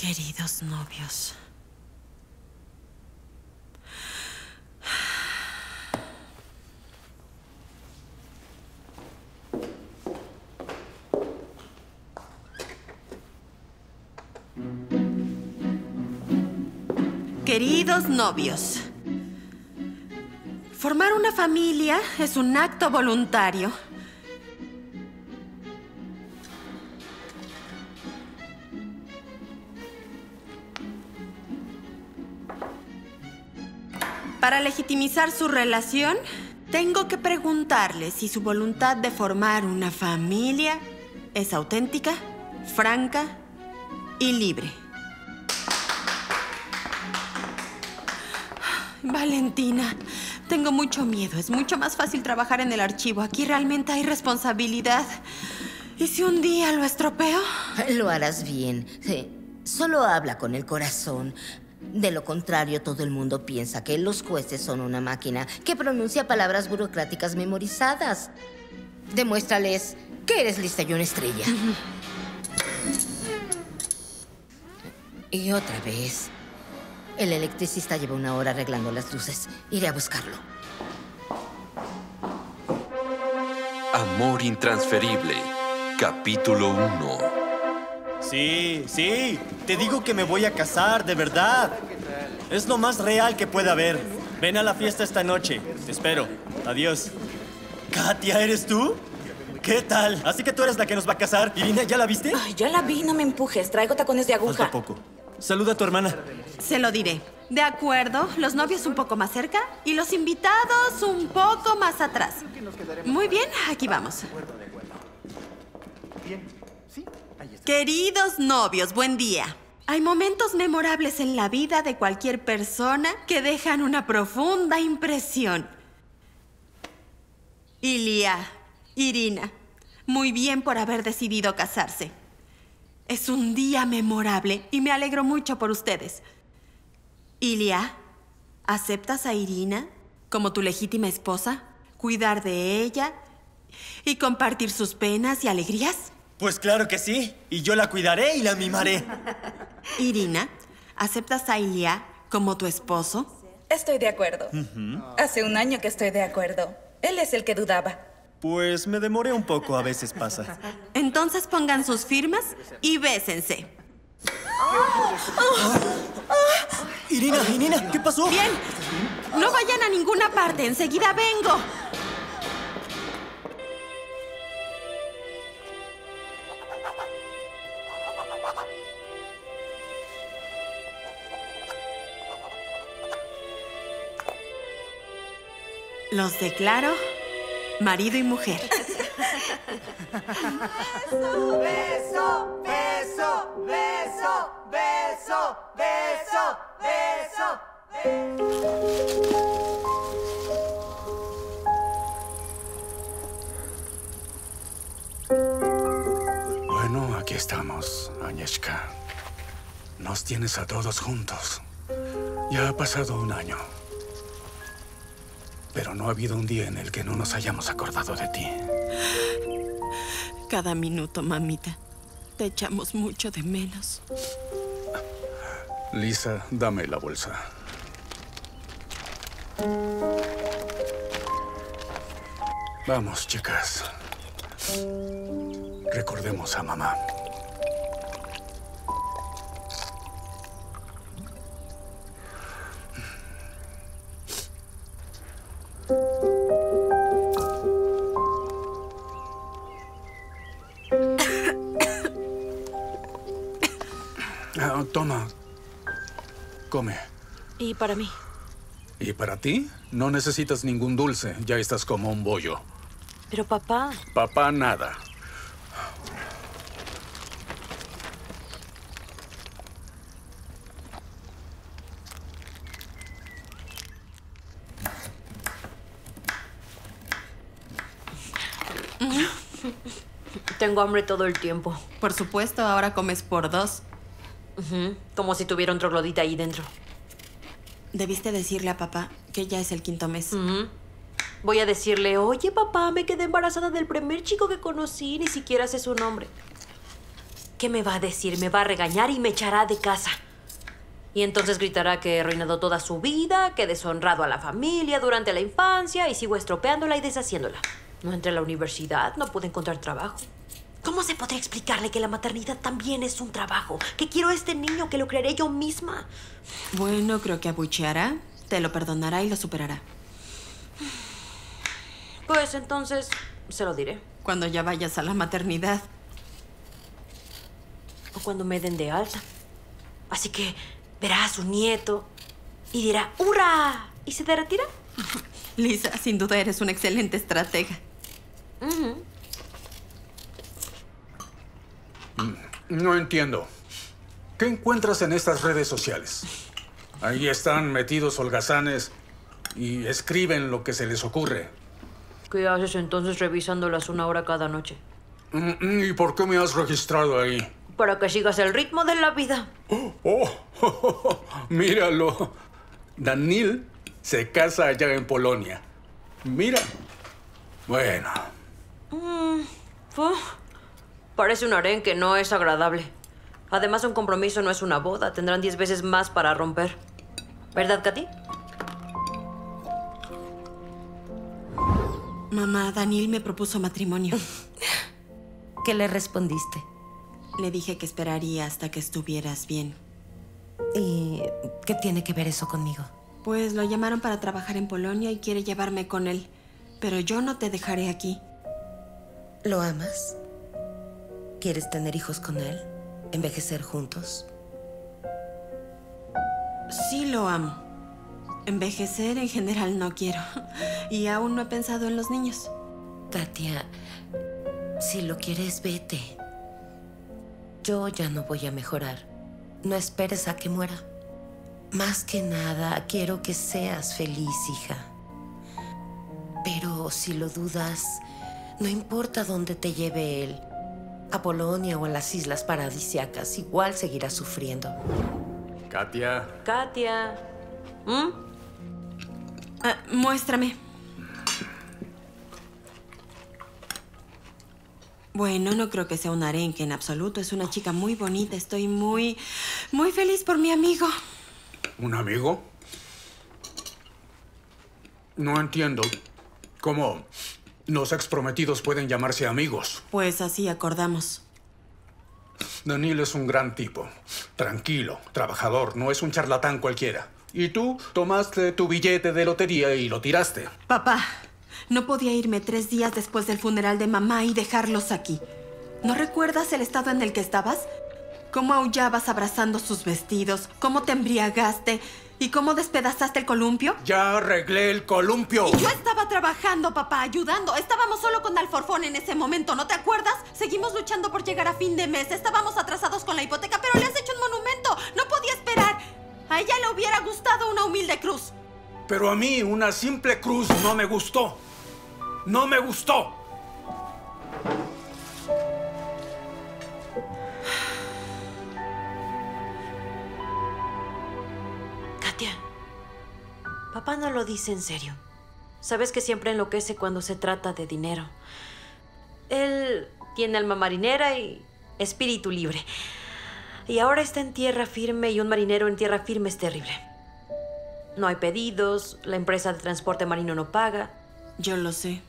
Queridos novios. Queridos novios. Formar una familia es un acto voluntario. Para legitimizar su relación, tengo que preguntarle si su voluntad de formar una familia es auténtica, franca y libre. Valentina, tengo mucho miedo. Es mucho más fácil trabajar en el archivo. Aquí realmente hay responsabilidad. ¿Y si un día lo estropeo? Lo harás bien. Solo habla con el corazón. De lo contrario, todo el mundo piensa que los jueces son una máquina que pronuncia palabras burocráticas memorizadas. Demuéstrales que eres lista y una estrella. y otra vez. El electricista lleva una hora arreglando las luces. Iré a buscarlo. Amor intransferible, capítulo 1. Sí, sí. Te digo que me voy a casar, de verdad. Es lo más real que puede haber. Ven a la fiesta esta noche. Te espero. Adiós. Katia, ¿eres tú? ¿Qué tal? Así que tú eres la que nos va a casar. Irina, ¿ya la viste? Ay, ya la vi, no me empujes. Traigo tacones de aguja. Falta poco. Saluda a tu hermana. Se lo diré. De acuerdo, los novios un poco más cerca y los invitados un poco más atrás. Muy bien, aquí vamos. Queridos novios, buen día. Hay momentos memorables en la vida de cualquier persona que dejan una profunda impresión. Ilia, Irina, muy bien por haber decidido casarse. Es un día memorable y me alegro mucho por ustedes. Ilia, ¿aceptas a Irina como tu legítima esposa? ¿Cuidar de ella y compartir sus penas y alegrías? Pues claro que sí. Y yo la cuidaré y la mimaré. Irina, ¿aceptas a Ilia como tu esposo? Estoy de acuerdo. Hace un año que estoy de acuerdo. Él es el que dudaba. Pues me demoré un poco, a veces pasa. Entonces pongan sus firmas y bésense. Irina, Irina, ¿qué pasó? Bien, no vayan a ninguna parte, enseguida vengo. Los declaro marido y mujer. Beso, beso, beso, beso, beso, beso, beso. Bueno, aquí estamos, Agnieszka. Nos tienes a todos juntos. Ya ha pasado un año. Pero no ha habido un día en el que no nos hayamos acordado de ti. Cada minuto, mamita. Te echamos mucho de menos. Lisa, dame la bolsa. Vamos, chicas. Recordemos a mamá. Para mí. ¿Y para ti? No necesitas ningún dulce. Ya estás como un bollo. Pero papá. Papá, nada. Tengo hambre todo el tiempo. Por supuesto, ahora comes por dos. Como si tuviera un troglodita ahí dentro. Debiste decirle a papá que ya es el quinto mes. Voy a decirle, oye papá, me quedé embarazada del primer chico que conocí, ni siquiera sé su nombre. ¿Qué me va a decir? Me va a regañar y me echará de casa. Y entonces gritará que he arruinado toda su vida, que he deshonrado a la familia durante la infancia y sigo estropeándola y deshaciéndola. No entré a la universidad, no pude encontrar trabajo. ¿Cómo se podría explicarle que la maternidad también es un trabajo? Que quiero a este niño, que lo crearé yo misma. Bueno, creo que abucheará, te lo perdonará y lo superará. Pues entonces se lo diré. Cuando ya vayas a la maternidad. O cuando me den de alta. Así que verá a su nieto y dirá ¡Hurra! ¿Y se derretirá? Lisa, sin duda eres una excelente estratega. Ujú. No entiendo. ¿Qué encuentras en estas redes sociales? Ahí están metidos holgazanes y escriben lo que se les ocurre. ¿Qué haces entonces revisándolas una hora cada noche? Mm, ¿Y por qué me has registrado ahí? Para que sigas el ritmo de la vida. ¡Oh! míralo. Danil se casa allá en Polonia. Mira. Bueno, Mm. Parece un harén que no es agradable. Además, un compromiso no es una boda. Tendrán diez veces más para romper. ¿Verdad, Katy? Mamá, Daniel me propuso matrimonio. ¿Qué le respondiste? Le dije que esperaría hasta que estuvieras bien. ¿Y qué tiene que ver eso conmigo? Pues lo llamaron para trabajar en Polonia y quiere llevarme con él. Pero yo no te dejaré aquí. ¿Lo amas? ¿Quieres tener hijos con él? ¿Envejecer juntos? Sí lo amo. Envejecer en general no quiero. Y aún no he pensado en los niños. Katia, si lo quieres, vete. Yo ya no voy a mejorar. No esperes a que muera. Más que nada, quiero que seas feliz, hija. Pero si lo dudas, no importa dónde te lleve él, a Polonia o a las Islas Paradisiacas, igual seguirás sufriendo. Katia. Katia. ¿Mm? Ah, muéstrame. Bueno, no creo que sea un arenque en absoluto. Es una chica muy bonita. Estoy muy, muy feliz por mi amigo. ¿Un amigo? No entiendo. ¿Cómo los exprometidos pueden llamarse amigos? Pues así acordamos. Daniel es un gran tipo. Tranquilo, trabajador, no es un charlatán cualquiera. Y tú tomaste tu billete de lotería y lo tiraste. Papá, no podía irme tres días después del funeral de mamá y dejarlos aquí. ¿No recuerdas el estado en el que estabas? ¿Cómo aullabas abrazando sus vestidos? ¿Cómo te embriagaste? ¿Y cómo despedazaste el columpio? Ya arreglé el columpio. Yo estaba trabajando, papá, ayudando. Estábamos solo con Alforfón en ese momento, ¿no te acuerdas? Seguimos luchando por llegar a fin de mes. Estábamos atrasados con la hipoteca, pero le has hecho un monumento. No podía esperar. A ella le hubiera gustado una humilde cruz. Pero a mí una simple cruz no me gustó. No me gustó. Papá no lo dice en serio. Sabes que siempre enloquece cuando se trata de dinero. Él tiene alma marinera y espíritu libre. Y ahora está en tierra firme y un marinero en tierra firme es terrible. No hay pedidos, la empresa de transporte marino no paga. Yo lo sé.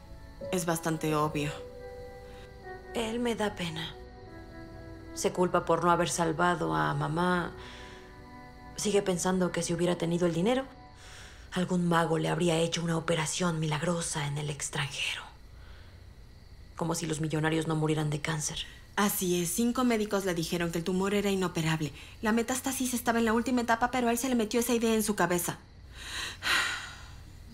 Es bastante obvio. Él me da pena. Se culpa por no haber salvado a mamá. Sigue pensando que si hubiera tenido el dinero, algún mago le habría hecho una operación milagrosa en el extranjero. Como si los millonarios no murieran de cáncer. Así es, cinco médicos le dijeron que el tumor era inoperable. La metástasis estaba en la última etapa, pero a él se le metió esa idea en su cabeza.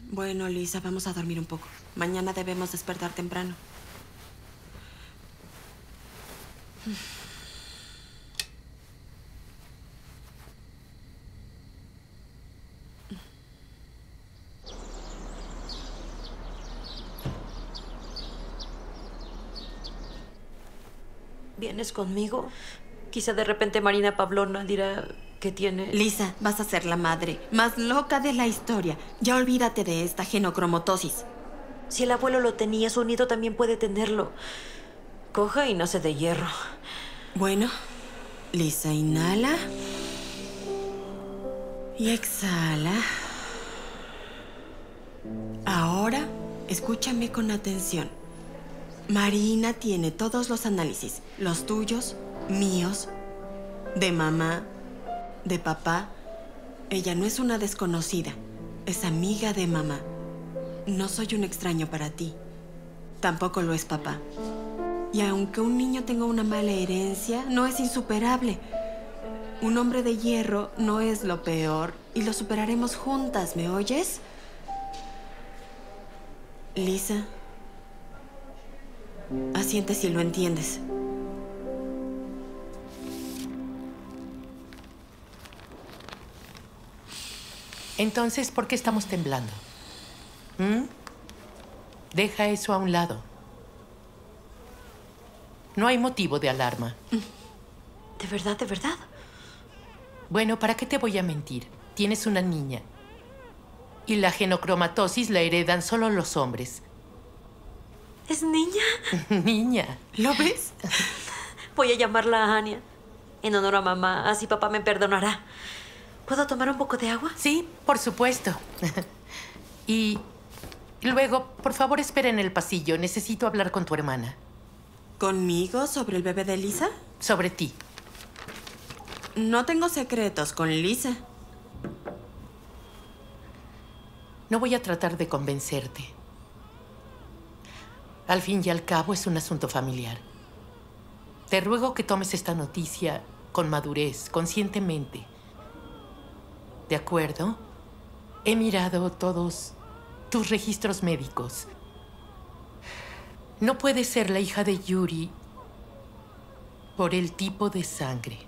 Bueno, Lisa, vamos a dormir un poco. Mañana debemos despertar temprano. ¿Vienes conmigo? Quizá de repente Marina Pavlovna dirá que tiene... Lisa, vas a ser la madre más loca de la historia. Ya olvídate de esta genocromatosis. Si el abuelo lo tenía, su nieto también puede tenerlo. Coja y nace de hierro. Bueno, Lisa, inhala. Y exhala. Ahora, escúchame con atención. Marina tiene todos los análisis, los tuyos, míos, de mamá, de papá. Ella no es una desconocida, es amiga de mamá. No soy un extraño para ti. Tampoco lo es papá. Y aunque un niño tenga una mala herencia, no es insuperable. Un hombre de hierro no es lo peor y lo superaremos juntas, ¿me oyes? Lisa, asiente si lo entiendes. Entonces, ¿por qué estamos temblando? ¿Mm? Deja eso a un lado. No hay motivo de alarma. ¿De verdad, de verdad? Bueno, ¿para qué te voy a mentir? Tienes una niña. Y la genocromatosis la heredan solo los hombres. ¿Es niña? niña. ¿Lo ves? Voy a llamarla a Anya. En honor a mamá, así papá me perdonará. ¿Puedo tomar un poco de agua? Sí, por supuesto. y luego, por favor, espera en el pasillo. Necesito hablar con tu hermana. ¿Conmigo sobre el bebé de Lisa? Sobre ti. No tengo secretos con Lisa. No voy a tratar de convencerte. Al fin y al cabo es un asunto familiar. Te ruego que tomes esta noticia con madurez, conscientemente. ¿De acuerdo? He mirado todos tus registros médicos. No puede ser la hija de Yuri por el tipo de sangre.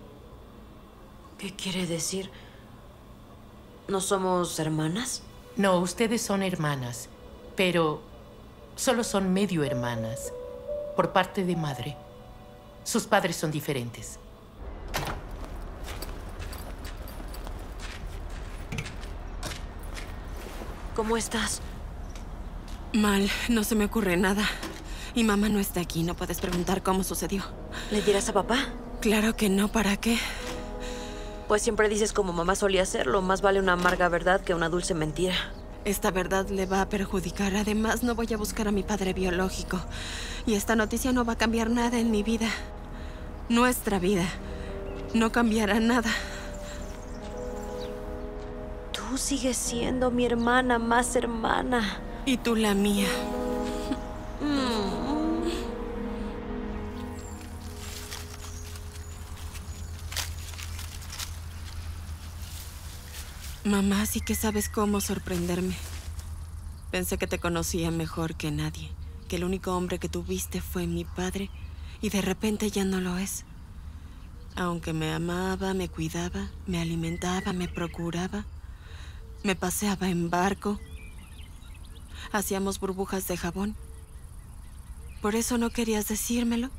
¿Qué quiere decir? ¿No somos hermanas? No, ustedes son hermanas, pero solo son medio hermanas, por parte de madre. Sus padres son diferentes. ¿Cómo estás? Mal, no se me ocurre nada. Y mamá no está aquí, no puedes preguntar cómo sucedió. ¿Le dirás a papá? Claro que no, ¿para qué? Pues siempre dices como mamá solía hacerlo. Más vale una amarga verdad que una dulce mentira. Esta verdad le va a perjudicar. Además, no voy a buscar a mi padre biológico. Y esta noticia no va a cambiar nada en mi vida. Nuestra vida. No cambiará nada. Tú sigues siendo mi hermana más hermana. Y tú la mía. Mamá, sí que sabes cómo sorprenderme. Pensé que te conocía mejor que nadie, que el único hombre que tuviste fue mi padre y de repente ya no lo es. Aunque me amaba, me cuidaba, me alimentaba, me procuraba, me paseaba en barco, hacíamos burbujas de jabón. ¿Por eso no querías decírmelo?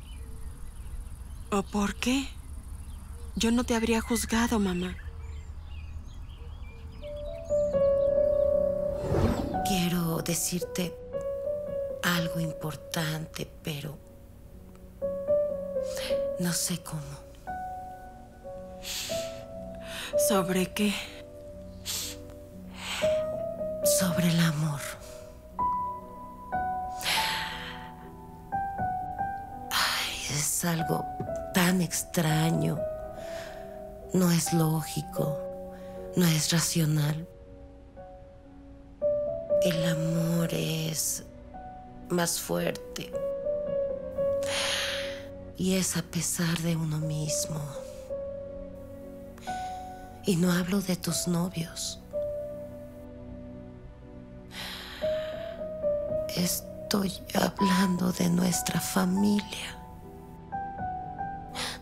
¿O por qué? Yo no te habría juzgado, mamá. Quiero decirte algo importante, pero no sé cómo. ¿Sobre qué? Sobre el amor. Ay, es algo tan extraño. No es lógico. No es racional. El amor es más fuerte. Y es a pesar de uno mismo. Y no hablo de tus novios. Estoy hablando de nuestra familia.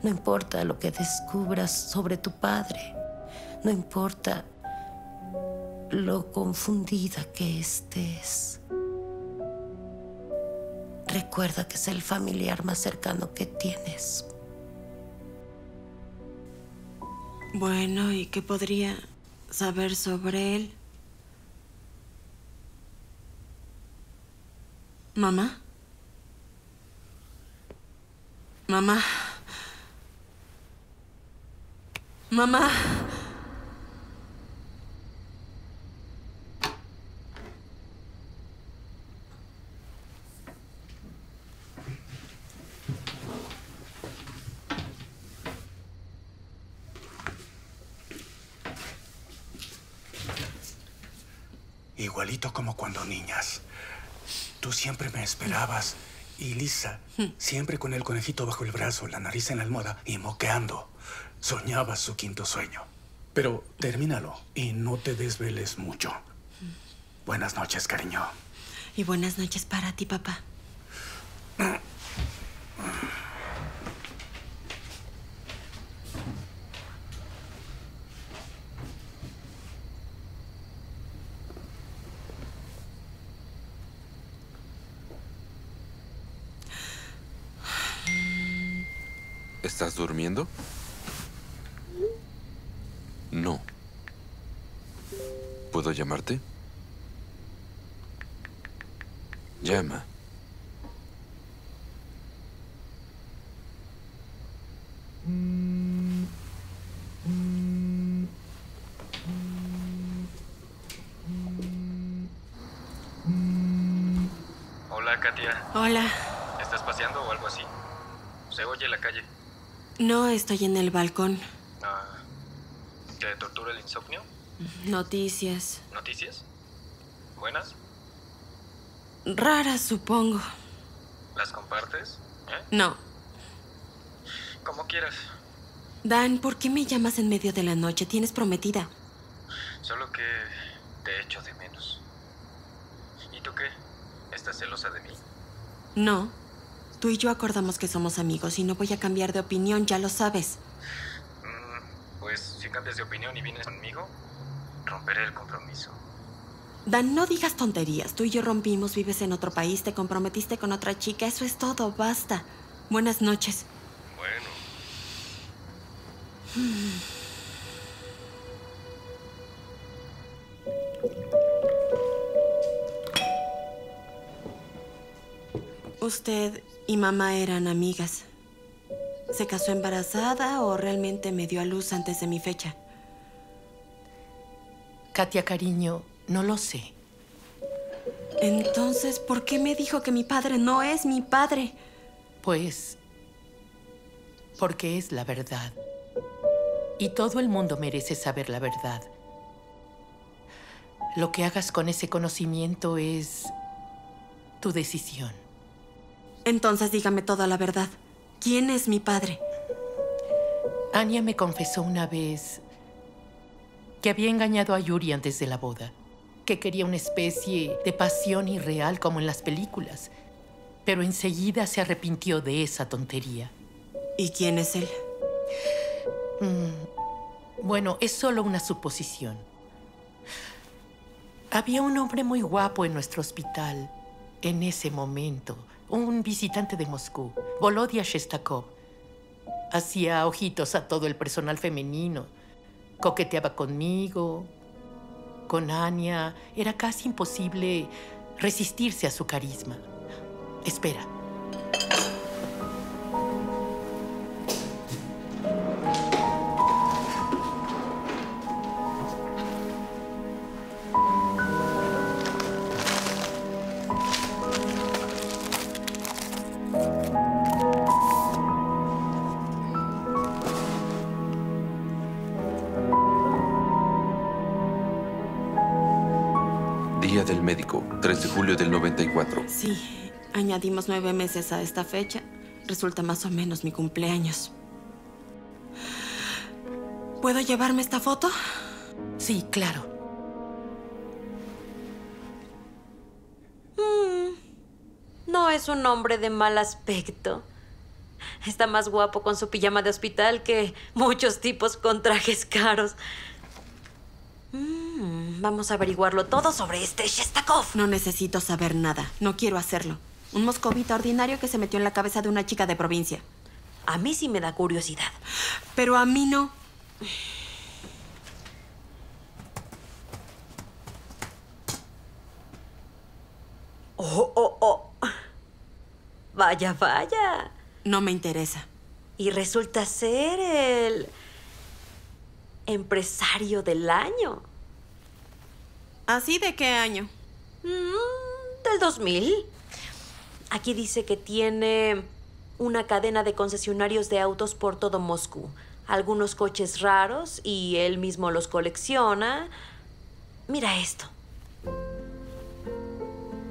No importa lo que descubras sobre tu padre. No importa lo confundida que estés. Recuerda que es el familiar más cercano que tienes. Bueno, ¿y qué podría saber sobre él? ¿Mamá? Mamá. Mamá. Como cuando niñas. Tú siempre me esperabas. Y Lisa, siempre con el conejito bajo el brazo, la nariz en la almohada y moqueando. Soñabas su quinto sueño. Pero termínalo y no te desveles mucho. Buenas noches, cariño. Y buenas noches para ti, papá. ¿Estás durmiendo? No. ¿Puedo llamarte? Llama. Hola, Katia. Hola. ¿Estás paseando o algo así? Se oye la calle. No estoy en el balcón. Ah, ¿Te tortura el insomnio? Noticias. ¿Noticias? ¿Buenas? Raras, supongo. ¿Las compartes? ¿Eh? No. Como quieras. Dan, ¿por qué me llamas en medio de la noche? Tienes prometida. Solo que te echo de menos. ¿Y tú qué? ¿Estás celosa de mí? No. Tú y yo acordamos que somos amigos y no voy a cambiar de opinión, ya lo sabes. Mm, pues si cambias de opinión y vienes conmigo, romperé el compromiso. Dan, no digas tonterías. Tú y yo rompimos, vives en otro país, te comprometiste con otra chica. Eso es todo, basta. Buenas noches. Bueno. Usted y mamá eran amigas. ¿Se casó embarazada o realmente me dio a luz antes de mi fecha? Katia, cariño, no lo sé. Entonces, ¿por qué me dijo que mi padre no es mi padre? Pues porque es la verdad. Y todo el mundo merece saber la verdad. Lo que hagas con ese conocimiento es tu decisión. Entonces dígame toda la verdad. ¿Quién es mi padre? Anya me confesó una vez que había engañado a Yuri antes de la boda, que quería una especie de pasión irreal como en las películas, pero enseguida se arrepintió de esa tontería. ¿Y quién es él? Mm, bueno, es solo una suposición. Había un hombre muy guapo en nuestro hospital en ese momento, un visitante de Moscú, Volodya Shestakov. Hacía ojitos a todo el personal femenino. Coqueteaba conmigo, con Anya. Era casi imposible resistirse a su carisma. Espera. 2024. Sí, añadimos nueve meses a esta fecha. Resulta más o menos mi cumpleaños. ¿Puedo llevarme esta foto? Sí, claro. Mm, no es un hombre de mal aspecto. Está más guapo con su pijama de hospital que muchos tipos con trajes caros. Mm vamos a averiguarlo todo sobre este Shestakov. No necesito saber nada. No quiero hacerlo. Un moscovita ordinario que se metió en la cabeza de una chica de provincia. A mí sí me da curiosidad. Pero a mí no. Oh, oh, oh. Vaya, vaya. No me interesa. Y resulta ser el... empresario del año. ¿Así de qué año? Mm, del 2000. Aquí dice que tiene una cadena de concesionarios de autos por todo Moscú. Algunos coches raros y él mismo los colecciona. Mira esto.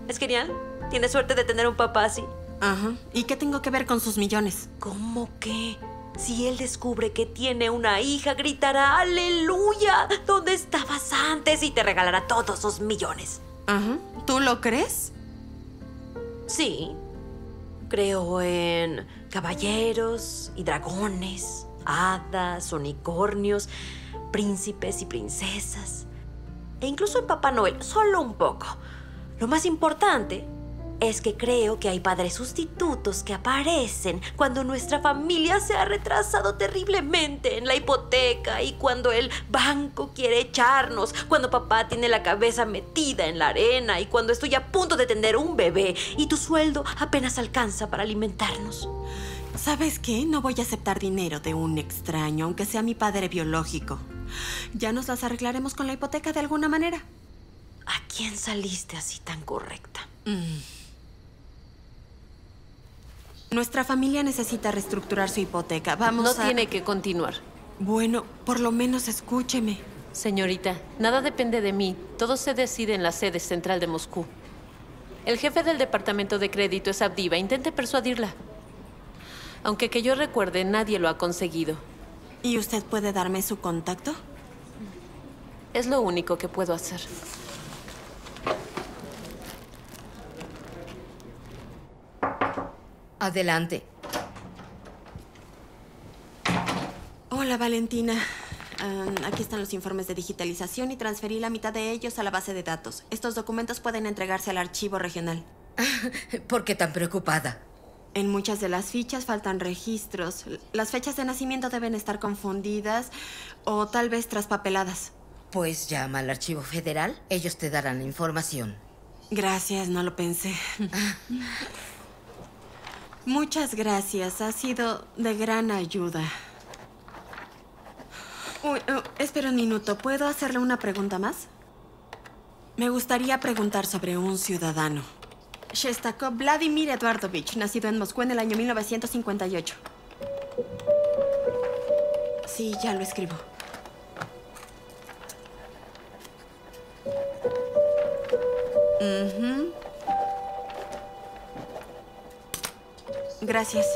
¿Es genial? Tiene suerte de tener un papá así. Ajá. ¿Y qué tengo que ver con sus millones? ¿Cómo que? Si él descubre que tiene una hija, gritará ¡Aleluya! ¿Dónde estabas antes? Y te regalará todos sus millones. ¿Tú lo crees? Sí. Creo en caballeros y dragones, hadas, unicornios, príncipes y princesas. E incluso en Papá Noel, solo un poco. Lo más importante es que creo que hay padres sustitutos que aparecen cuando nuestra familia se ha retrasado terriblemente en la hipoteca y cuando el banco quiere echarnos, cuando papá tiene la cabeza metida en la arena y cuando estoy a punto de tener un bebé y tu sueldo apenas alcanza para alimentarnos. ¿Sabes qué? No voy a aceptar dinero de un extraño, aunque sea mi padre biológico. Ya nos las arreglaremos con la hipoteca de alguna manera. ¿A quién saliste así tan correcta? Mm. Nuestra familia necesita reestructurar su hipoteca. Vamos no a... tiene que continuar. Bueno, por lo menos escúcheme. Señorita, nada depende de mí. Todo se decide en la sede central de Moscú. El jefe del departamento de crédito es Abdiva. Intente persuadirla. Aunque que yo recuerde, nadie lo ha conseguido. ¿Y usted puede darme su contacto? Es lo único que puedo hacer. Adelante. Hola, Valentina. Ah, aquí están los informes de digitalización y transferí la mitad de ellos a la base de datos. Estos documentos pueden entregarse al archivo regional. ¿Por qué tan preocupada? En muchas de las fichas faltan registros. Las fechas de nacimiento deben estar confundidas o tal vez traspapeladas. Pues llama al archivo federal. Ellos te darán la información. Gracias, no lo pensé. Muchas gracias. Ha sido de gran ayuda. Uy, oh, espera un minuto. ¿Puedo hacerle una pregunta más? Me gustaría preguntar sobre un ciudadano. Shestakov Vladimir Eduardovich, nacido en Moscú en el año 1958. Sí, ya lo escribo. Ujú. Gracias.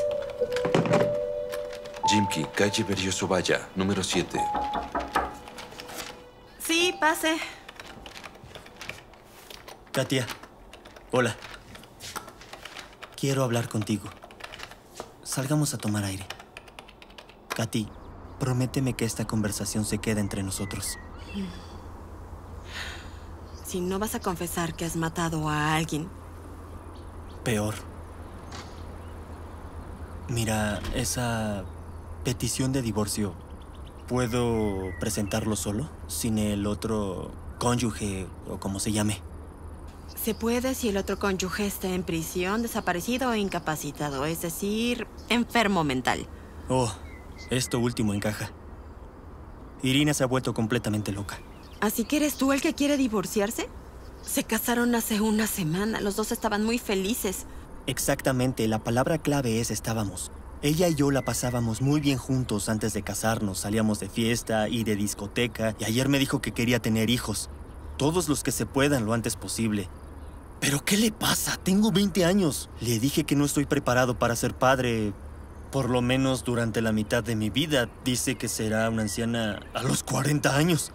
Jimki, calle Berriosovaya, número 7. Sí, pase. Katia, hola. Quiero hablar contigo. Salgamos a tomar aire. Katy, prométeme que esta conversación se queda entre nosotros. Si no vas a confesar que has matado a alguien, Peor. Mira, esa petición de divorcio, ¿puedo presentarlo solo? Sin el otro cónyuge o como se llame. se puede si el otro cónyuge está en prisión, desaparecido o incapacitado, es decir, enfermo mental. Oh, esto último encaja. Irina se ha vuelto completamente loca. ¿Así que eres tú el que quiere divorciarse? Se casaron hace una semana, los dos estaban muy felices. Exactamente, la palabra clave es estábamos. Ella y yo la pasábamos muy bien juntos antes de casarnos, salíamos de fiesta y de discoteca, y ayer me dijo que quería tener hijos. Todos los que se puedan lo antes posible. ¿Pero qué le pasa? Tengo 20 años. Le dije que no estoy preparado para ser padre, por lo menos durante la mitad de mi vida. Dice que será una anciana a los 40 años.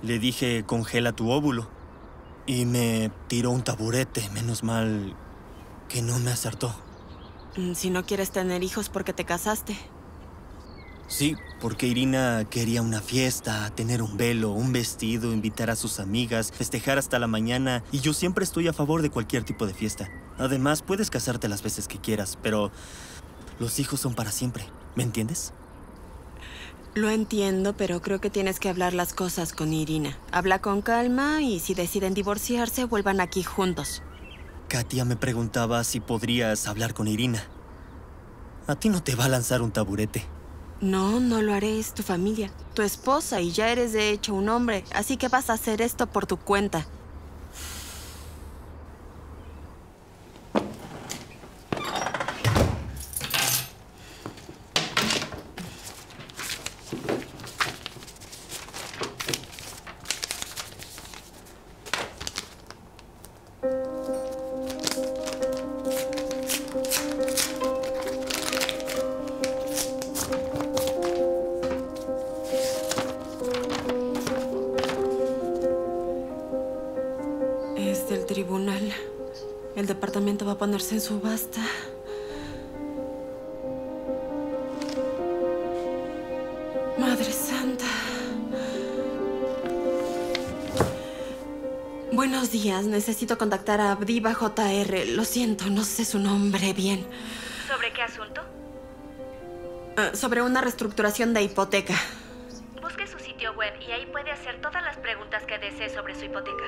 Le dije, congela tu óvulo. Y me tiró un taburete, menos mal que no me acertó. Mm, Si no quieres tener hijos porque te casaste. Sí, porque Irina quería una fiesta, tener un velo, un vestido, invitar a sus amigas, festejar hasta la mañana, y yo siempre estoy a favor de cualquier tipo de fiesta. Además, puedes casarte las veces que quieras, pero los hijos son para siempre, ¿me entiendes? Lo entiendo, pero creo que tienes que hablar las cosas con Irina. Habla con calma y si deciden divorciarse, vuelvan aquí juntos. Katia me preguntaba si podrías hablar con Irina. A ti no te va a lanzar un taburete. No, no lo haré, es tu familia, tu esposa y ya eres de hecho un hombre, así que vas a hacer esto por tu cuenta. En subasta. Madre Santa. Buenos días, necesito contactar a Abdiva JR. Lo siento, no sé su nombre bien. ¿Sobre qué asunto? Ah, sobre una reestructuración de hipoteca. Busque su sitio web y ahí puede hacer todas las preguntas que desee sobre su hipoteca.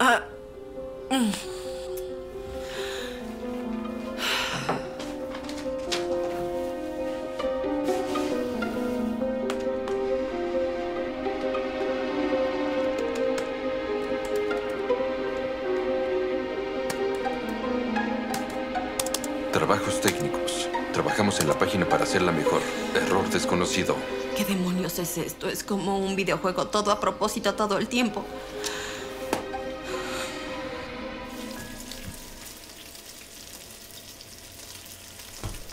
Ah, mm. Para hacerla mejor. Error desconocido. ¿Qué demonios es esto? Es como un videojuego, todo a propósito todo el tiempo.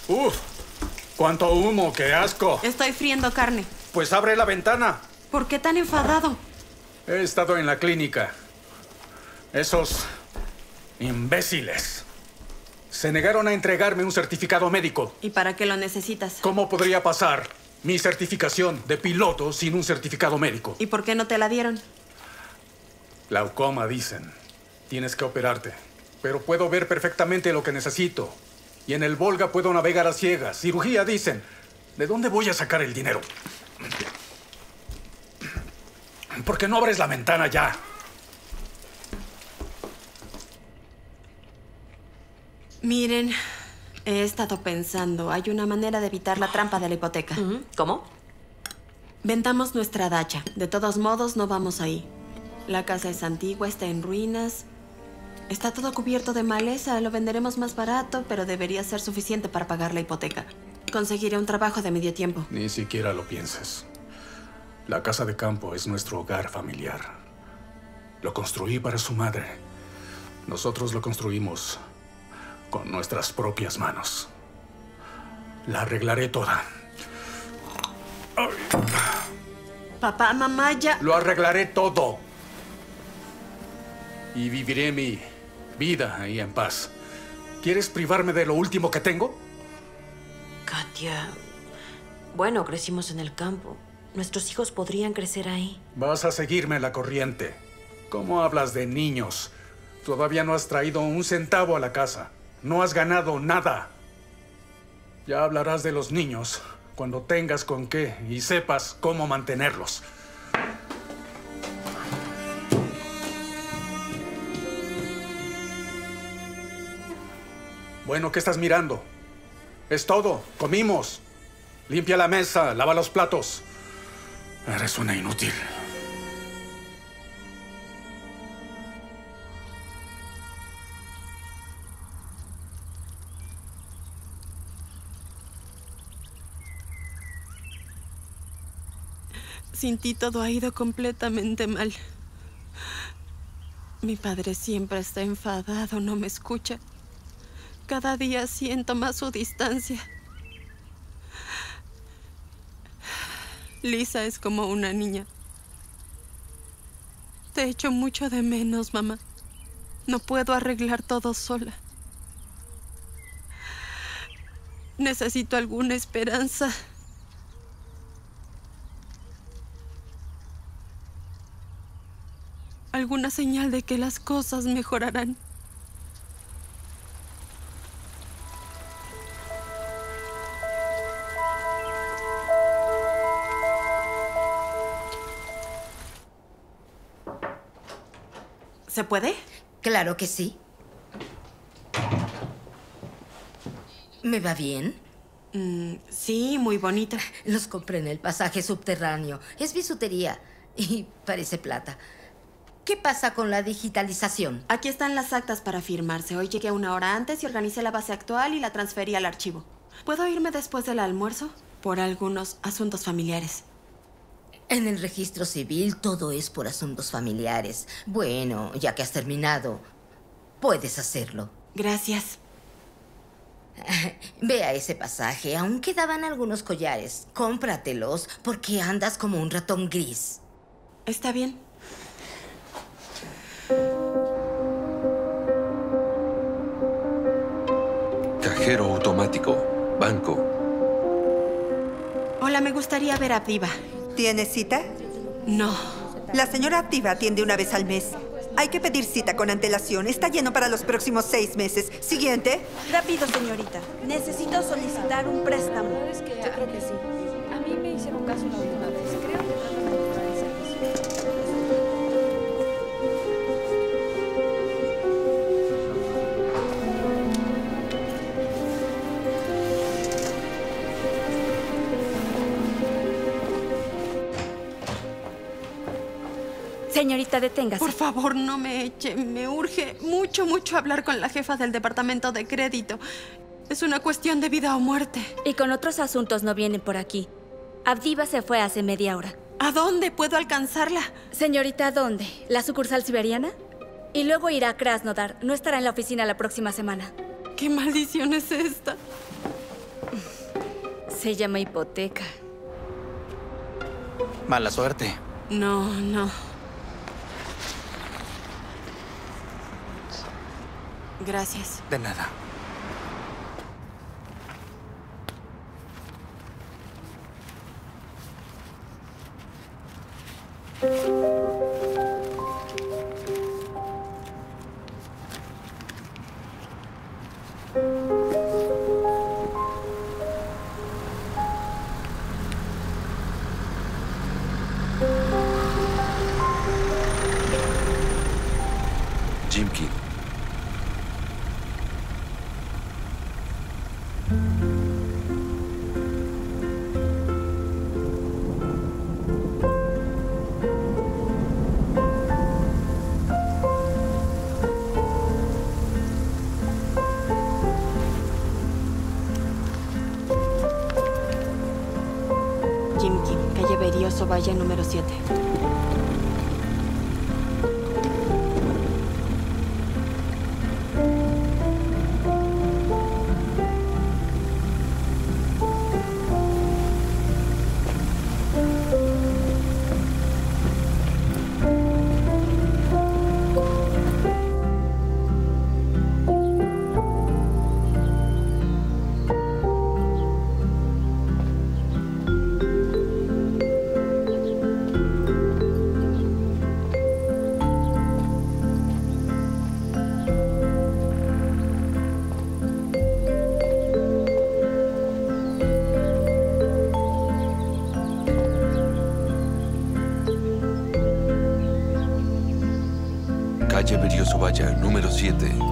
¡Uf! ¡Cuánto humo! ¡Qué asco! Estoy friendo carne. Pues abre la ventana. ¿Por qué tan enfadado? He estado en la clínica. Esos imbéciles se negaron a entregarme un certificado médico. ¿Y para qué lo necesitas? ¿Cómo podría pasar mi certificación de piloto sin un certificado médico? ¿Y por qué no te la dieron? Glaucoma, dicen. Tienes que operarte. Pero puedo ver perfectamente lo que necesito. Y en el Volga puedo navegar a ciegas. Cirugía, dicen. ¿De dónde voy a sacar el dinero? ¿Por qué no abres la ventana ya? Miren, he estado pensando. Hay una manera de evitar la trampa de la hipoteca. ¿Cómo? Vendamos nuestra dacha. De todos modos, no vamos ahí. La casa es antigua, está en ruinas. Está todo cubierto de maleza. Lo venderemos más barato, pero debería ser suficiente para pagar la hipoteca. Conseguiré un trabajo de medio tiempo. Ni siquiera lo pienses. La casa de campo es nuestro hogar familiar. Lo construí para su madre. Nosotros lo construimos con nuestras propias manos. La arreglaré toda. Papá, mamá, ya. Lo arreglaré todo. Y viviré mi vida ahí en paz. ¿Quieres privarme de lo último que tengo? Katia. Bueno, crecimos en el campo. Nuestros hijos podrían crecer ahí. Vas a seguirme la corriente. ¿Cómo hablas de niños? Todavía no has traído un centavo a la casa. No has ganado nada. Ya hablarás de los niños cuando tengas con qué y sepas cómo mantenerlos. Bueno, ¿qué estás mirando? Es todo. Comimos. Limpia la mesa, lava los platos. Eres una inútil. Sin ti todo ha ido completamente mal. Mi padre siempre está enfadado, no me escucha. Cada día siento más su distancia. Lisa es como una niña. Te echo mucho de menos, mamá. No puedo arreglar todo sola. Necesito alguna esperanza. Alguna señal de que las cosas mejorarán. ¿Se puede? Claro que sí. ¿Me va bien? Mm, sí, muy bonito. Los compré en el pasaje subterráneo. Es bisutería y parece plata. ¿Qué pasa con la digitalización? Aquí están las actas para firmarse. Hoy llegué una hora antes y organicé la base actual y la transferí al archivo. ¿Puedo irme después del almuerzo? Por algunos asuntos familiares. En el registro civil todo es por asuntos familiares. Bueno, ya que has terminado, puedes hacerlo. Gracias. Ve a ese pasaje. Aún quedaban algunos collares. Cómpratelos porque andas como un ratón gris. Está bien. Cajero automático. Banco. Hola, me gustaría ver a Abdiva. ¿Tienes cita? No. La señora Abdiva atiende una vez al mes. Hay que pedir cita con antelación. Está lleno para los próximos seis meses. Siguiente. Rápido, señorita. Necesito solicitar un préstamo. Yo creo que sí. A mí me hicieron caso la última vez. Señorita, deténgase. Por favor, no me eche. Me urge mucho, mucho hablar con la jefa del departamento de crédito. Es una cuestión de vida o muerte. Y con otros asuntos no vienen por aquí. Abdiva se fue hace media hora. ¿A dónde puedo alcanzarla? Señorita, ¿a dónde? ¿La sucursal siberiana? Y luego irá a Krasnodar. No estará en la oficina la próxima semana. ¿Qué maldición es esta? Se llama hipoteca. Mala suerte. No, no. Gracias. De nada. Valle número 7. Calle Berioso Valla, número 7.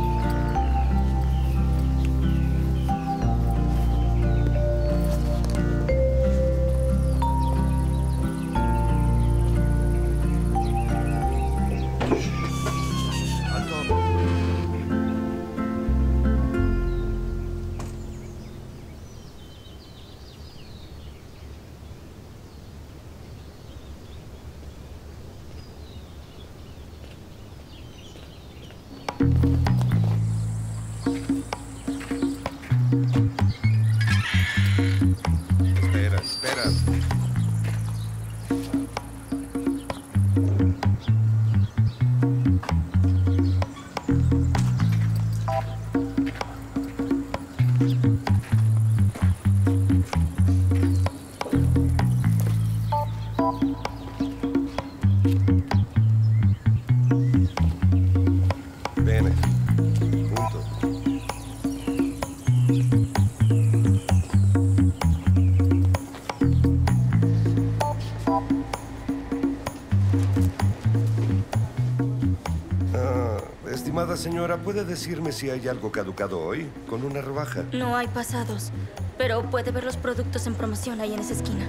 Señora, ¿puede decirme si hay algo caducado hoy? Con una rebaja. No hay pasados. Pero puede ver los productos en promoción ahí en esa esquina.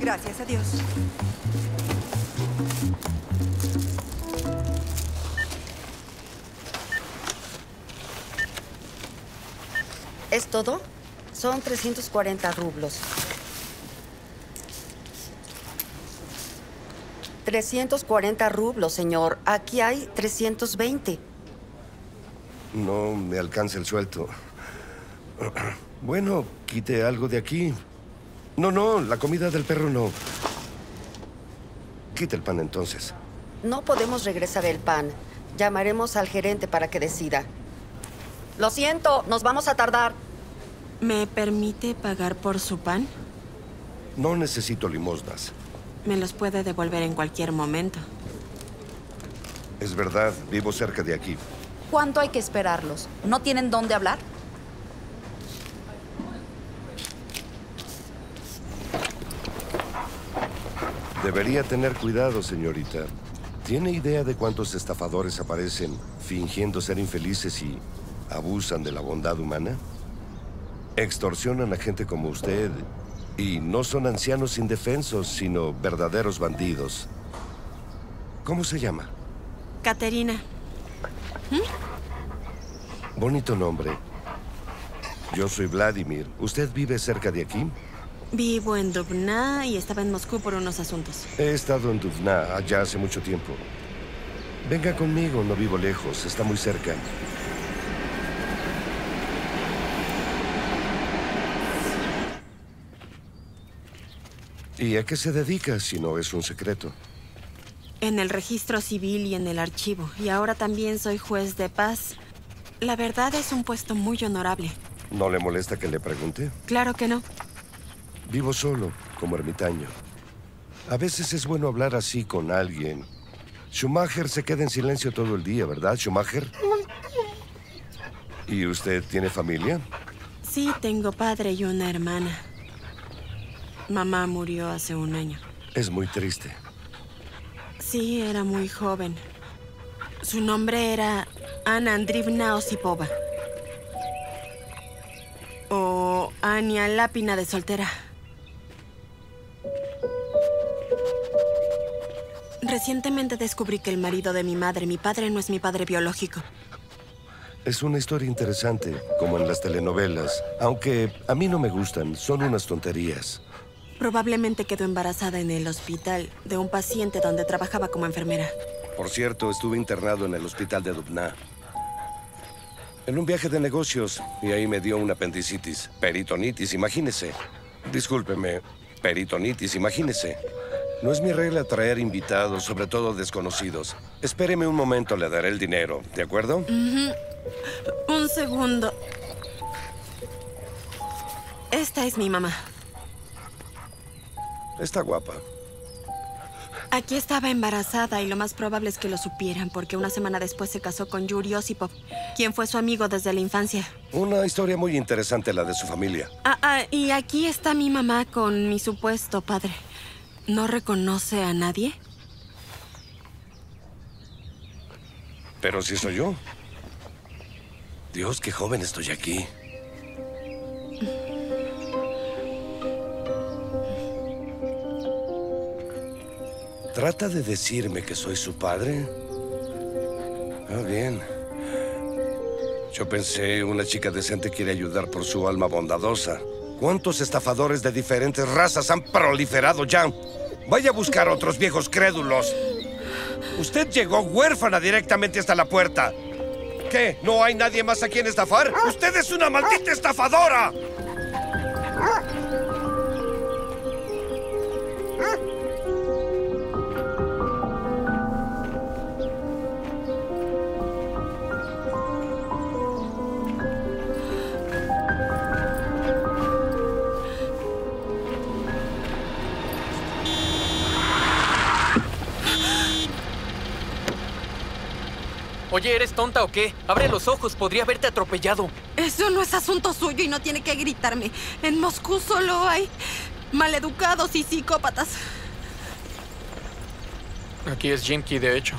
Gracias a Dios. ¿Es todo? Son 340 rublos. 340 rublos, señor. Aquí hay 320. No me alcanza el sueldo. Bueno, quite algo de aquí. No, no, la comida del perro no. Quite el pan entonces. No podemos regresar el pan. Llamaremos al gerente para que decida. Lo siento, nos vamos a tardar. ¿Me permite pagar por su pan? No necesito limosnas. Me los puede devolver en cualquier momento. Es verdad, vivo cerca de aquí. ¿Cuánto hay que esperarlos? ¿No tienen dónde hablar? Debería tener cuidado, señorita. ¿Tiene idea de cuántos estafadores aparecen fingiendo ser infelices y abusan de la bondad humana? Extorsionan a gente como usted y no son ancianos indefensos, sino verdaderos bandidos. ¿Cómo se llama? Caterina. Bonito nombre. Yo soy Vladimir. ¿Usted vive cerca de aquí? Vivo en Dubna y estaba en Moscú por unos asuntos. He estado en Duvna allá hace mucho tiempo. Venga conmigo, no vivo lejos, está muy cerca. ¿Y a qué se dedica si no es un secreto? En el registro civil y en el archivo. Y ahora también soy juez de paz. La verdad es un puesto muy honorable. ¿No le molesta que le pregunte? Claro que no. Vivo solo, como ermitaño. A veces es bueno hablar así con alguien. Schumacher se queda en silencio todo el día, ¿verdad, Schumacher? ¿Y usted tiene familia? Sí, tengo padre y una hermana. Mamá murió hace un año. Es muy triste. Sí, era muy joven. Su nombre era Ana Andrivna Osipova. O Ania Lápina de soltera. Recientemente descubrí que el marido de mi madre, mi padre, no es mi padre biológico. Es una historia interesante, como en las telenovelas, aunque a mí no me gustan, son unas tonterías. Probablemente quedó embarazada en el hospital de un paciente donde trabajaba como enfermera. Por cierto, estuve internado en el hospital de Dubna. En un viaje de negocios, y ahí me dio una apendicitis. Peritonitis, imagínese. Discúlpeme, peritonitis, imagínese. No es mi regla traer invitados, sobre todo desconocidos. Espéreme un momento, le daré el dinero, ¿de acuerdo? Un segundo. Esta es mi mamá. Está guapa. Aquí estaba embarazada y lo más probable es que lo supieran porque una semana después se casó con Yuri Osipov, quien fue su amigo desde la infancia. Una historia muy interesante la de su familia. Ah, ah, y aquí está mi mamá con mi supuesto padre. ¿No reconoce a nadie? Pero si soy yo. Dios, qué joven estoy aquí. ¿Trata de decirme que soy su padre? Ah, bien. Yo pensé, una chica decente quiere ayudar por su alma bondadosa. ¿Cuántos estafadores de diferentes razas han proliferado ya? Vaya a buscar a otros viejos crédulos. Usted llegó huérfana directamente hasta la puerta. ¿Qué? ¿No hay nadie más a quien estafar? ¡Usted es una maldita estafadora! Oye, ¿eres tonta o qué? Abre los ojos, podría haberte atropellado. Eso no es asunto suyo y no tiene que gritarme. En Moscú solo hay maleducados y psicópatas. Aquí es Jimky, de hecho.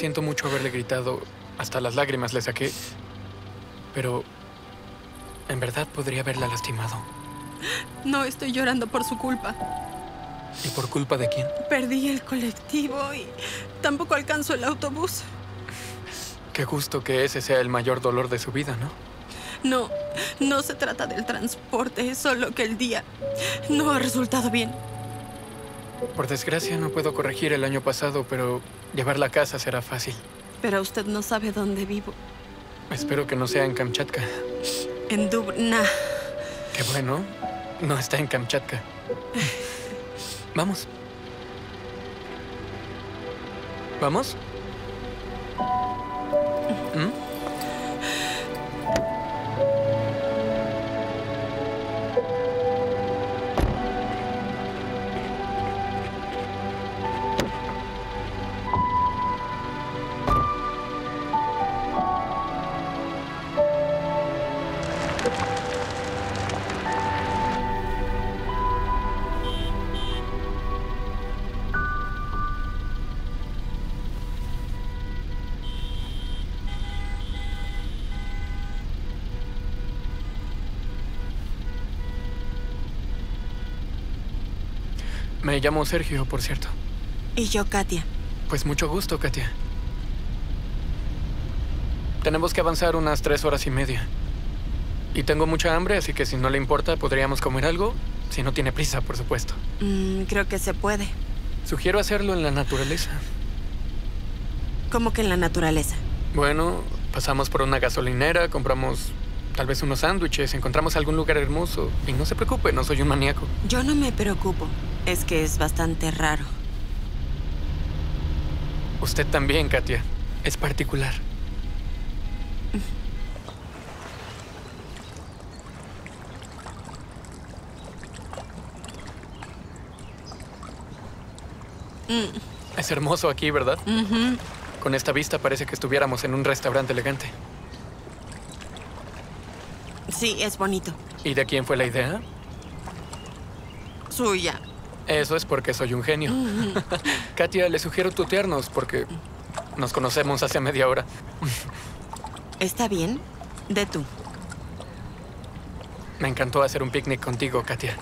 Siento mucho haberle gritado. Hasta las lágrimas le saqué. Pero... En verdad podría haberla lastimado. No estoy llorando por su culpa. ¿Y por culpa de quién? Perdí el colectivo y tampoco alcanzo el autobús. Qué gusto que ese sea el mayor dolor de su vida, ¿no? No, no se trata del transporte, es solo que el día no ha resultado bien. Por desgracia no puedo corregir el año pasado, pero llevarla a casa será fácil. Pero usted no sabe dónde vivo. Espero que no sea en Kamchatka. En Dubna. Qué bueno. No está en Kamchatka. Vamos. ¿Vamos? ¿Mm? Me llamo Sergio, por cierto. Y yo, Katia. Pues mucho gusto, Katia. Tenemos que avanzar unas tres horas y media. Y tengo mucha hambre, así que si no le importa, podríamos comer algo. Si no tiene prisa, por supuesto. Mm, creo que se puede. Sugiero hacerlo en la naturaleza. ¿Cómo que en la naturaleza? Bueno, pasamos por una gasolinera, compramos tal vez unos sándwiches, encontramos algún lugar hermoso. Y no se preocupe, no soy un maníaco. Yo no me preocupo. Es que es bastante raro. Usted también, Katia. Es particular. Mm, Es hermoso aquí, ¿verdad? Con esta vista parece que estuviéramos en un restaurante elegante. Sí, es bonito. ¿Y de quién fue la idea? Suya. Eso es porque soy un genio. Katia, le sugiero tutearnos porque nos conocemos hace media hora. ¿Está bien? De tú. Me encantó hacer un picnic contigo, Katia.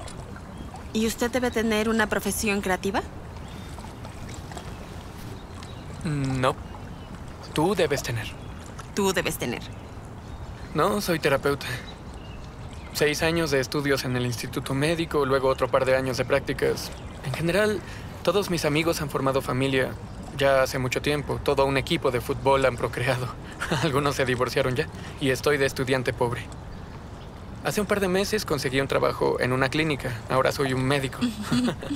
¿Y usted debe tener una profesión creativa? No. Tú debes tener. Tú debes tener. No, soy terapeuta. Seis años de estudios en el instituto médico, luego otro par de años de prácticas. En general, todos mis amigos han formado familia ya hace mucho tiempo. Todo un equipo de fútbol han procreado. Algunos se divorciaron ya y estoy de estudiante pobre. Hace un par de meses conseguí un trabajo en una clínica. Ahora soy un médico.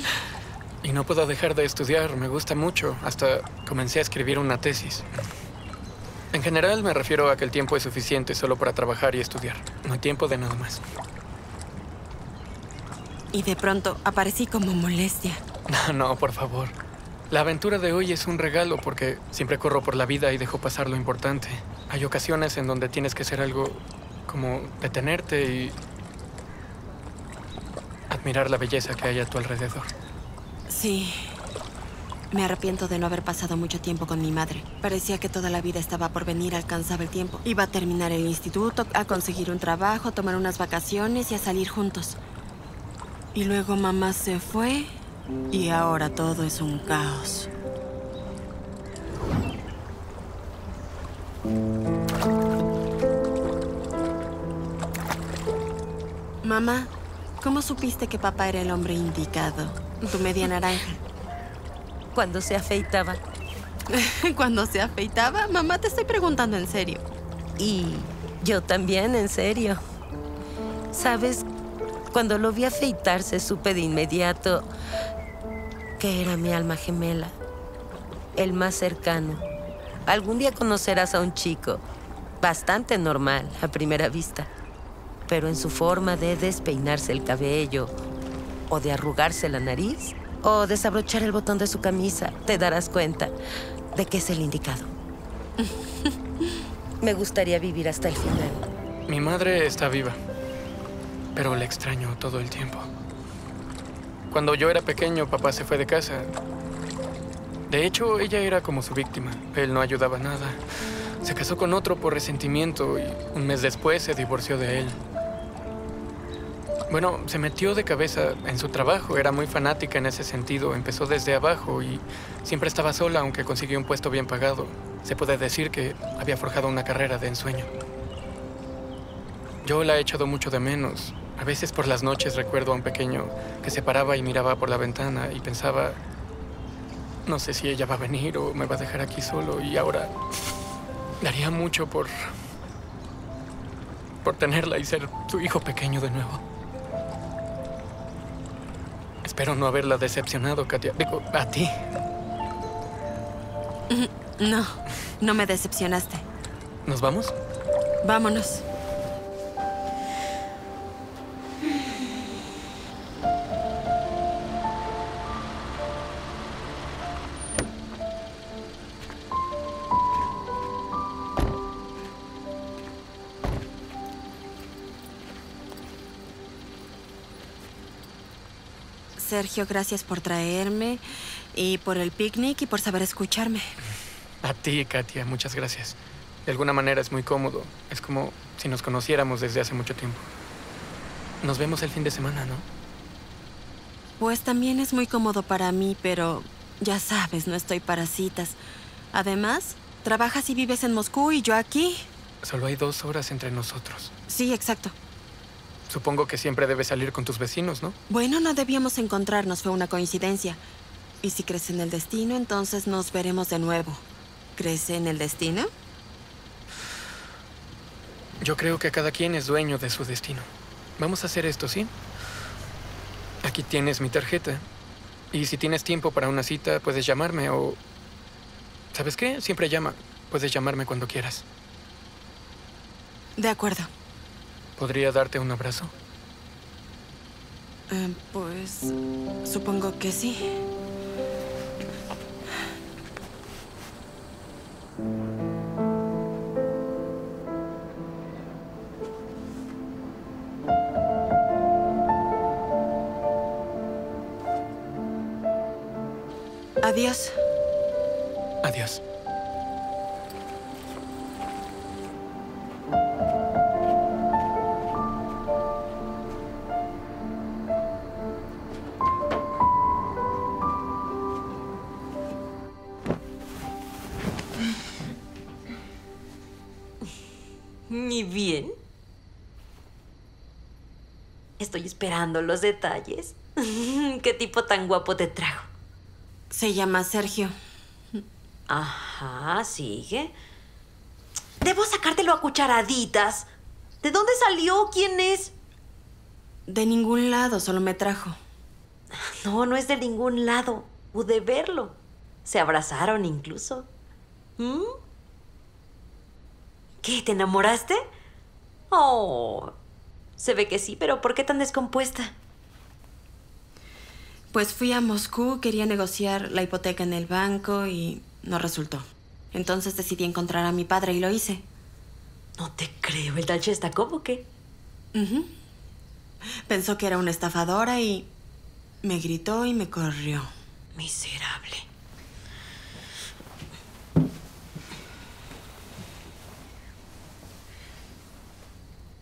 y no puedo dejar de estudiar. Me gusta mucho. Hasta comencé a escribir una tesis. En general me refiero a que el tiempo es suficiente solo para trabajar y estudiar. No hay tiempo de nada más. Y de pronto aparecí como molestia. No, no, por favor. La aventura de hoy es un regalo porque siempre corro por la vida y dejo pasar lo importante. Hay ocasiones en donde tienes que hacer algo como detenerte y admirar la belleza que hay a tu alrededor. Sí. Me arrepiento de no haber pasado mucho tiempo con mi madre. Parecía que toda la vida estaba por venir, alcanzaba el tiempo. Iba a terminar el instituto, a conseguir un trabajo, a tomar unas vacaciones y a salir juntos. Y luego mamá se fue y ahora todo es un caos. Mamá, ¿cómo supiste que papá era el hombre indicado? Tu media naranja. Cuando se afeitaba. Cuando se afeitaba, mamá, te estoy preguntando en serio. Y yo también, en serio. ¿Sabes? Cuando lo vi afeitarse, supe de inmediato que era mi alma gemela. El más cercano. Algún día conocerás a un chico bastante normal a primera vista, pero en su forma de despeinarse el cabello o de arrugarse la nariz o desabrochar el botón de su camisa, te darás cuenta de que es el indicado. Me gustaría vivir hasta el final. Mi madre está viva, pero la extraño todo el tiempo. Cuando yo era pequeño, papá se fue de casa. De hecho, ella era como su víctima. Él no ayudaba nada. Se casó con otro por resentimiento y un mes después se divorció de él. Bueno, se metió de cabeza en su trabajo, era muy fanática en ese sentido, empezó desde abajo y siempre estaba sola aunque consiguió un puesto bien pagado. Se puede decir que había forjado una carrera de ensueño. Yo la he echado mucho de menos. A veces por las noches recuerdo a un pequeño que se paraba y miraba por la ventana y pensaba, no sé si ella va a venir o me va a dejar aquí solo y ahora daría mucho por por tenerla y ser su hijo pequeño de nuevo. Espero no haberla decepcionado, Katia. Digo, a ti. No, no me decepcionaste. ¿Nos vamos? Vámonos. Sergio, gracias por traerme y por el picnic y por saber escucharme. A ti, Katia, muchas gracias. De alguna manera es muy cómodo. Es como si nos conociéramos desde hace mucho tiempo. Nos vemos el fin de semana, ¿no? Pues también es muy cómodo para mí, pero ya sabes, no estoy para citas. Además, trabajas y vives en Moscú y yo aquí. Solo hay dos horas entre nosotros. Sí, exacto. Supongo que siempre debes salir con tus vecinos, ¿no? Bueno, no debíamos encontrarnos, fue una coincidencia. Y si crees en el destino, entonces nos veremos de nuevo. ¿Crees en el destino? Yo creo que cada quien es dueño de su destino. Vamos a hacer esto, ¿sí? Aquí tienes mi tarjeta. Y si tienes tiempo para una cita, puedes llamarme o... ¿Sabes qué? Siempre llama. Puedes llamarme cuando quieras. De acuerdo. ¿Podría darte un abrazo? Eh, pues supongo que sí. Los detalles. ¿Qué tipo tan guapo te trajo? Se llama Sergio. Ajá, sigue. Debo sacártelo a cucharaditas. ¿De dónde salió? ¿Quién es? De ningún lado, solo me trajo. No, no es de ningún lado. Pude verlo. Se abrazaron incluso. ¿Mm? ¿Qué? ¿Te enamoraste? Oh, se ve que sí, pero ¿por qué tan descompuesta? Pues fui a Moscú, quería negociar la hipoteca en el banco y no resultó. Entonces decidí encontrar a mi padre y lo hice. No te creo, el Dalche está como que. Pensó que era una estafadora y me gritó y me corrió. Miserable.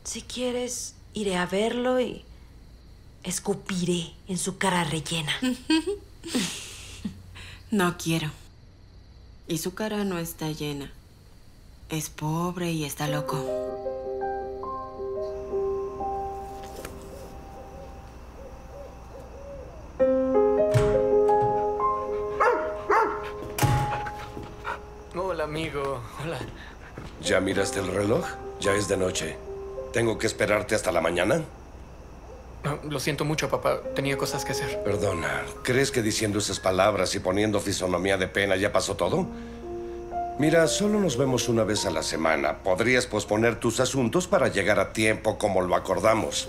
Si quieres, iré a verlo y escupiré en su cara rellena. No quiero. Y su cara no está llena. Es pobre y está loco. Hola, amigo. Hola. ¿Ya miraste el reloj? Ya es de noche. ¿Tengo que esperarte hasta la mañana? No, lo siento mucho, papá. Tenía cosas que hacer. Perdona, ¿crees que diciendo esas palabras y poniendo fisonomía de pena ya pasó todo? Mira, solo nos vemos una vez a la semana. Podrías posponer tus asuntos para llegar a tiempo como lo acordamos.